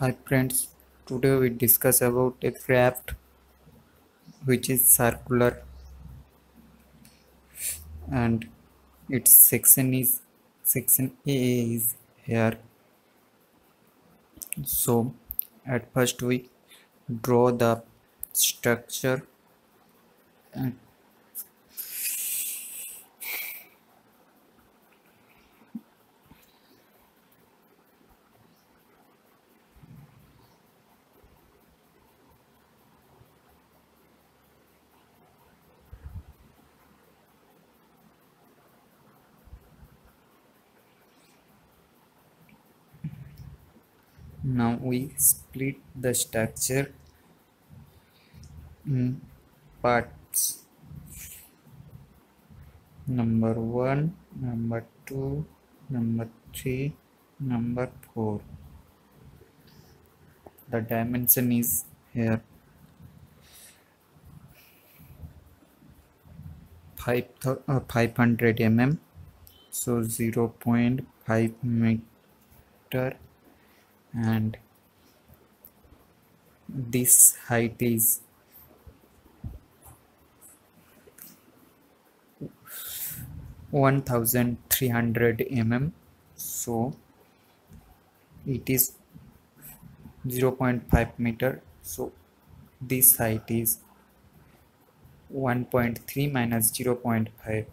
Hi friends, today we discuss about a raft which is circular and its section is section A is here. So at first we draw the structure and now we split the structure in parts. Number 1 number 2 number 3 number 4 the dimension is here. 5 uh, 500 mm so 0.5 meter and this height is one thousand three hundred mm so it is 0.5 meter so this height is 1.3 minus 0.5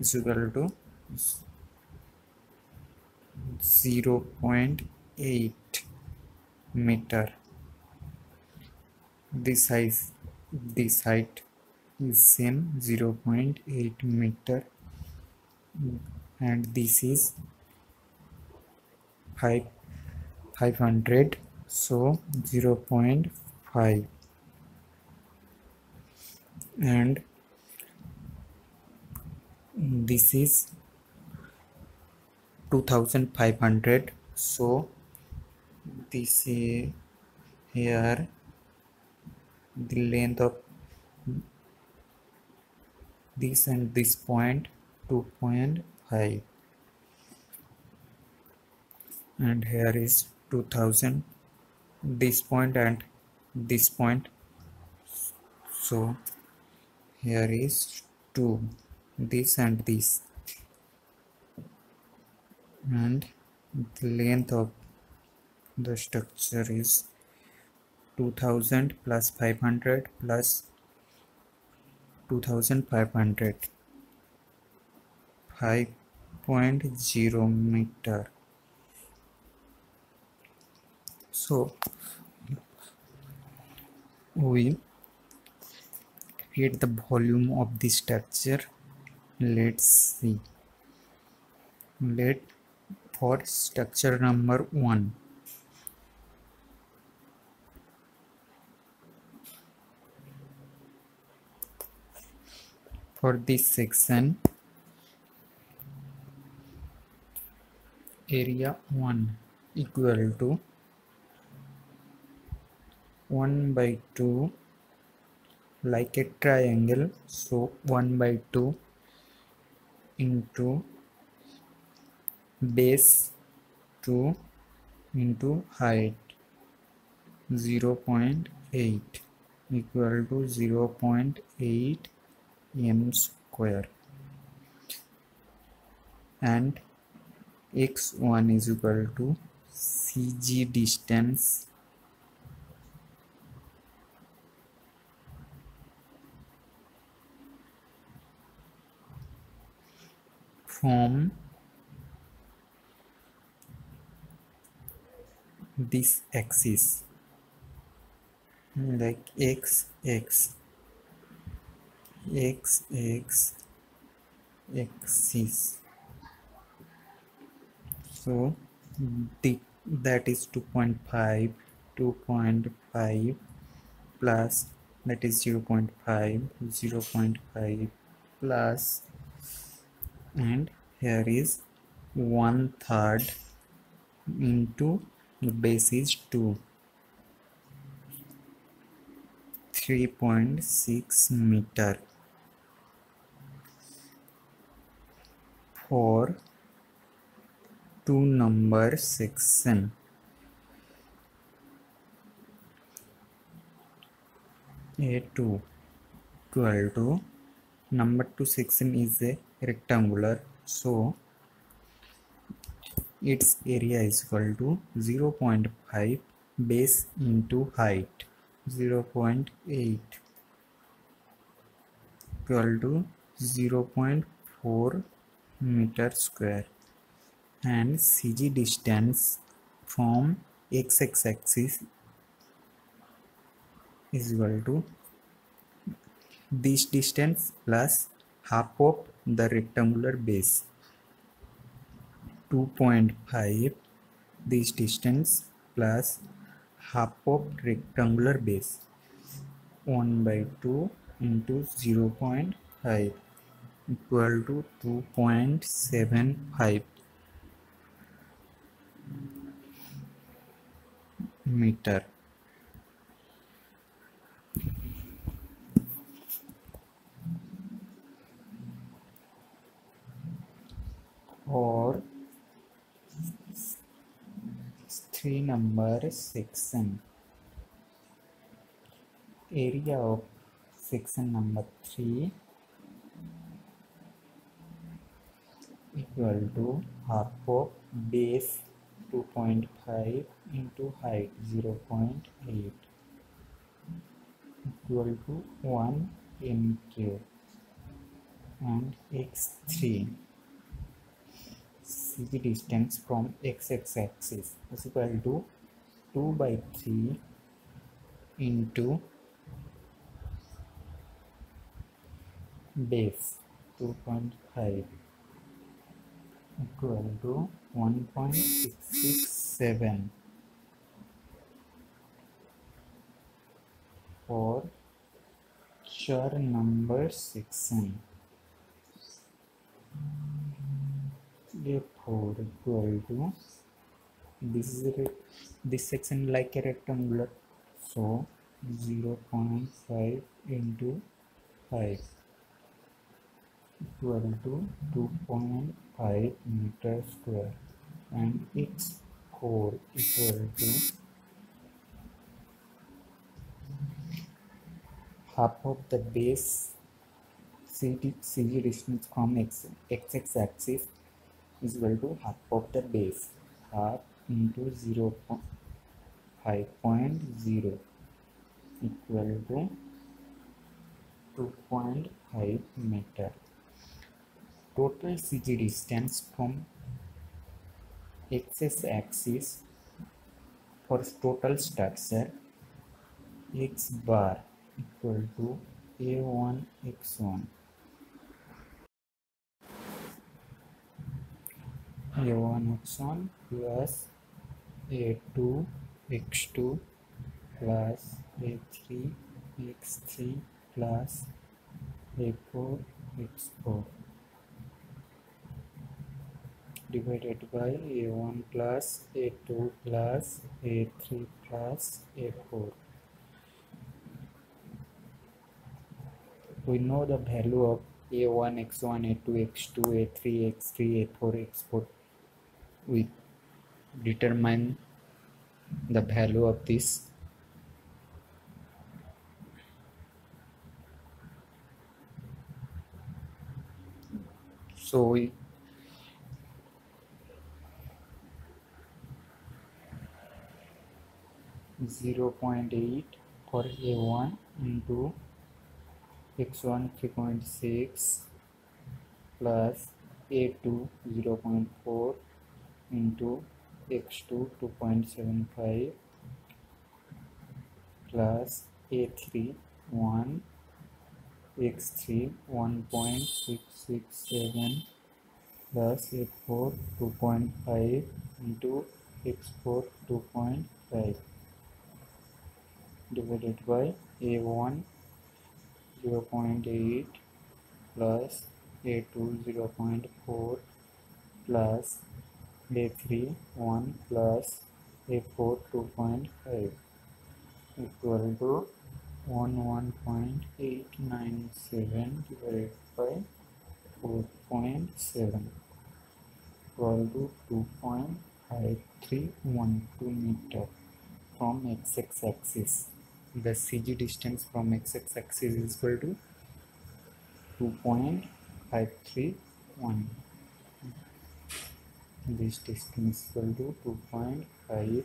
is equal to 0.8 meter. This size this height is same 0.8 meter. And this is 5 500 so 0.5 and this is 2500 so this is here the length of this and this point 2.5 and here is 2000 this point and this point. So here is 2 this and this. And the length of the structure is 2000 plus 500 plus 2500 5.0 meter. So we create the volume of the structure. Let's see. Let for structure number 1 for this section. Area 1 equal to 1 by 2 like a triangle. So 1 by 2 into base 2 into height 0 0.8 equal to 0 0.8 m square. And x1 is equal to cg distance from this axis like x x x x axis so the that is 2.5 2.5 plus that is 0 0.5 0 0.5 plus and here is one third into the base is 2 3.6 meter four two number section. A two twelve two number two section is a rectangular so its area is equal to zero point five base into height zero point eight twelve two zero point four meter square and CG distance from x x axis is equal to this distance plus half of the rectangular base. 2.5 this distance plus half of rectangular base. 1 by 2 into 0.5 equal to 2.75 meter. or three number section. Area of section number 3 equal to half of base 2.5 into height 0.8 equal to 1 mq and x3 CG distance from x-axis is equal to 2 by 3 into base 2.5 equal to 1.667 for char number section therefore equal to this is this section like a rectangular so 0 0.5 into 5 equal to 2.5 meter square. And x4 equal to half of the base CG, CG distance from x, x axis is equal to half of the base half into 0 5.0 equal to 2.5 meter total CG distance from x axis for total structure. X bar equal to a1 x1 a1 x1 plus a2 x2 plus a3 x3 plus a4 x4 divided by a1 plus a2 plus a3 plus a4 we know the value of a1 x1 a2 x2 a3 x3 a4 x4 we determine the value of this. So we Zero point eight for A one into X one three point six plus A two zero point four into x2 2.75 plus a3 1 x3 1.667 plus a4 2.5 into x4 2.5 divided by a1 0.8 plus a2 0.4 plus a3 1 plus a4 2.5 equal to 11.897 divided by 4.7 equal to 2.5312 meter from x axis the CG distance from x-axis is equal to 2.531 this distance is equal to 2.5312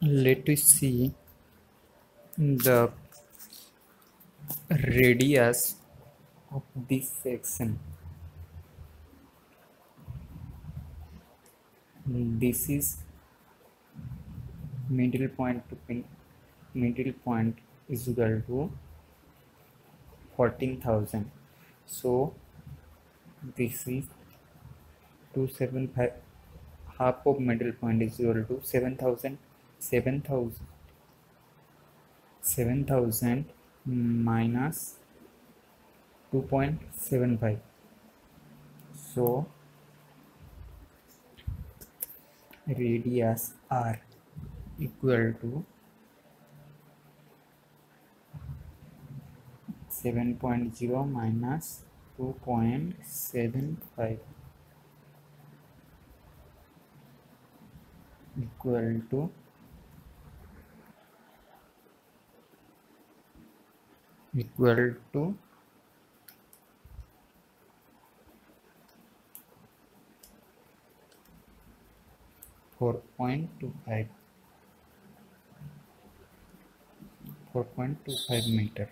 let us see the radius of this section this is middle point to pin middle point is equal to 14000 so this is 275 half of middle point is equal to 7000 7000 7000 minus 2.75 so radius r equal to 7.0 minus 2.75 equal to equal to four point two five four point two five meter.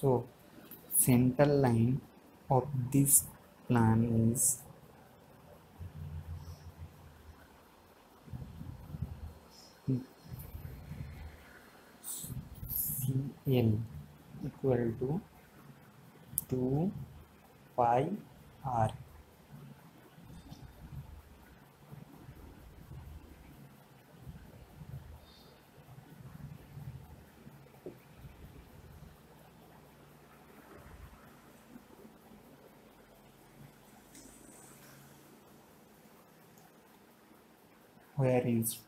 So central line of this plan is CL equal to 2 pi r where is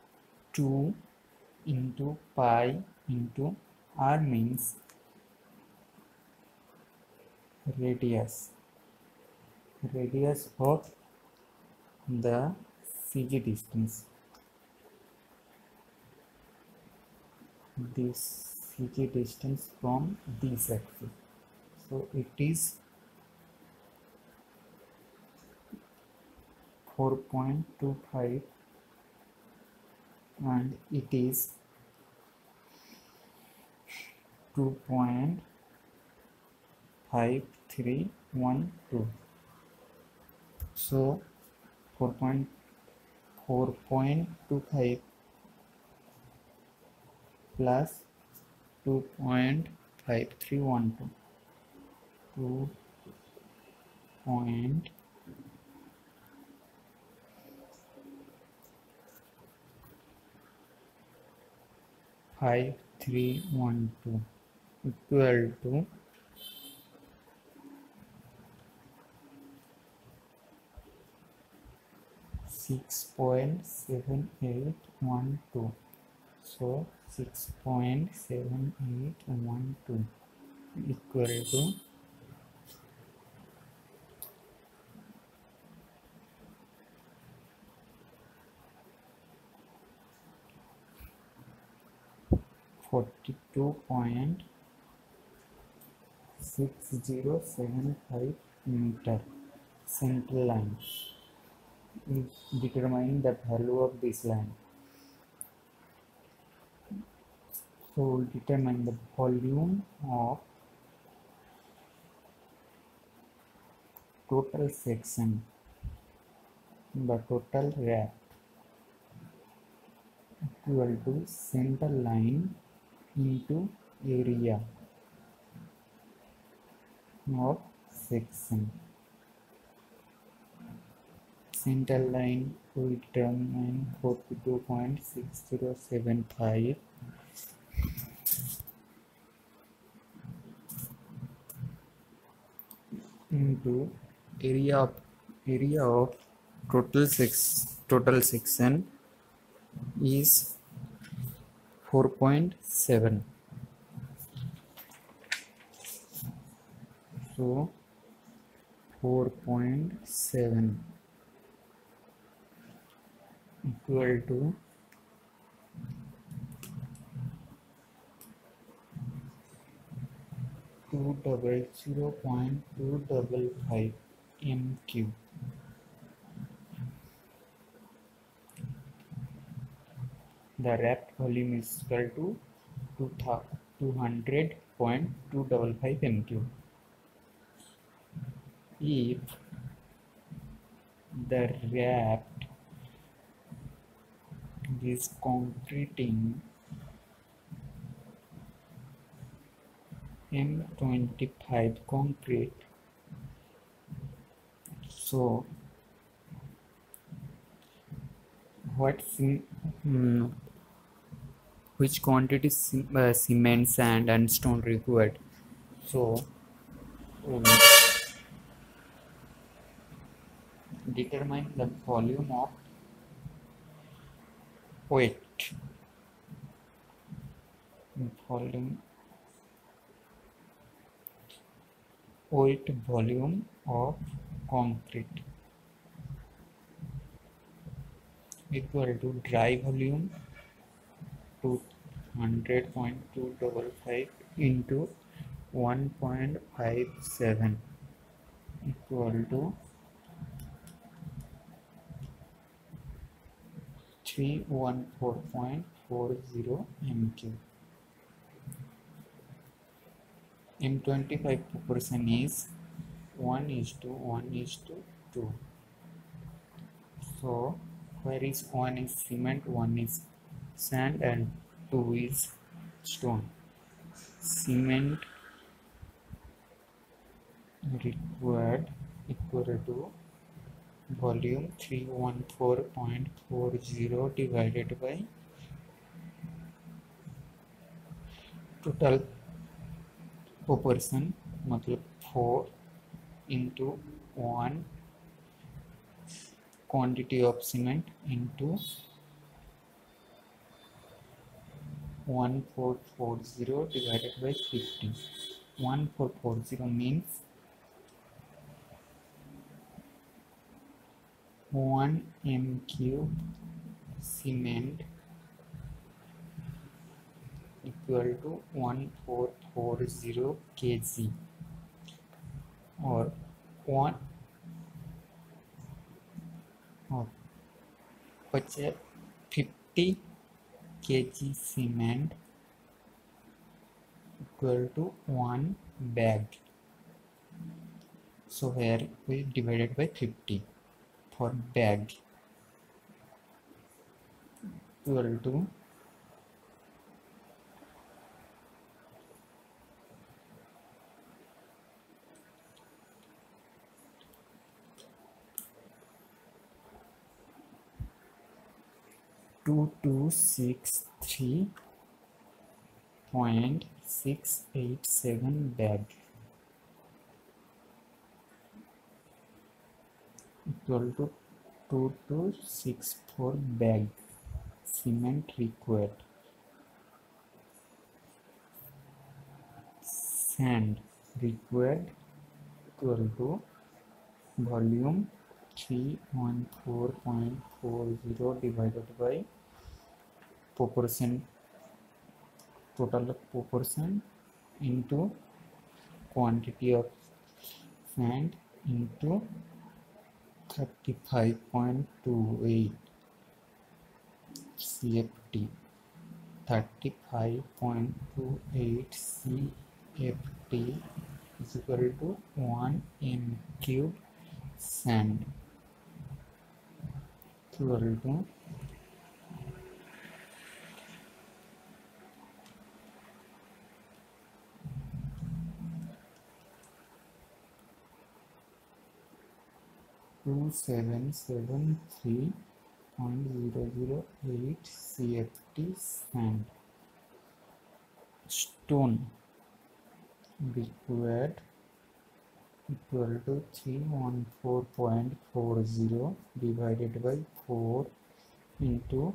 2 into pi into r means radius. Radius of the CG distance. This CG distance from this axis. So it is 4.25 and it is 2.5312 so 4.4.25 plus 2.5312 2 five three one two. Equal to six point seven eight one two. So six point seven eight one two. Equal to forty two point six zero seven five meter central line determine the value of this line. So we'll determine the volume of total section the total raft equal to center line into area of section. Center line we determine 42.6075 into area of area of total six total section is 4.7 so 4.7 equal to two double zero point two double five MQ. The raft volume is equal to 200.255 MQ. If the raft is concreting M25 concrete so what hmm, which quantity uh, cement sand and stone required. So um, determine the volume of weight. Volume weight volume of concrete. Equal to dry volume 100.255 into 1.57 equal to 314.40 mq M25 proportion is 1 is to 1 is to 2. So, where is 1 is cement, 1 is sand and 2 is stone. Cement required equal to volume 314.40 divided by total proportion मतलब four into one quantity of cement into 1440 divided by 50 1440 means 1 m cube cement equal to 1440 kg or 1 or 50 kg cement equal to 1 bag so here we divided by 50 for bag equal to two two six three point six eight seven bag equal to two two six four bag cement required. Sand required equal to volume 314.40 divided by proportion total proportion into quantity of sand into 35.28 CFT 35.28 CFT is equal to 1 m cube sand equal to two seven seven three point zero zero eight CFT sand stone. Required equal to 314.40 divided by 4 into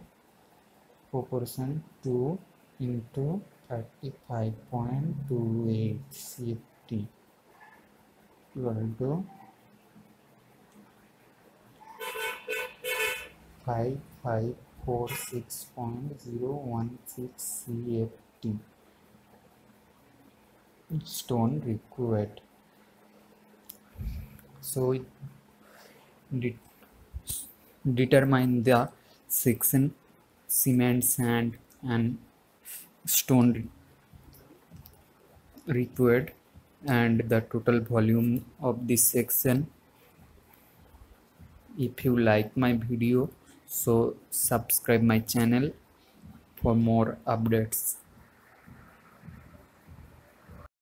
proportion 2 into 35.28 CFT equal to 5546.016 CFT stone required. So de- determine the section cement sand and stone required and the total volume of this section. If you like my video so subscribe my channel for more updates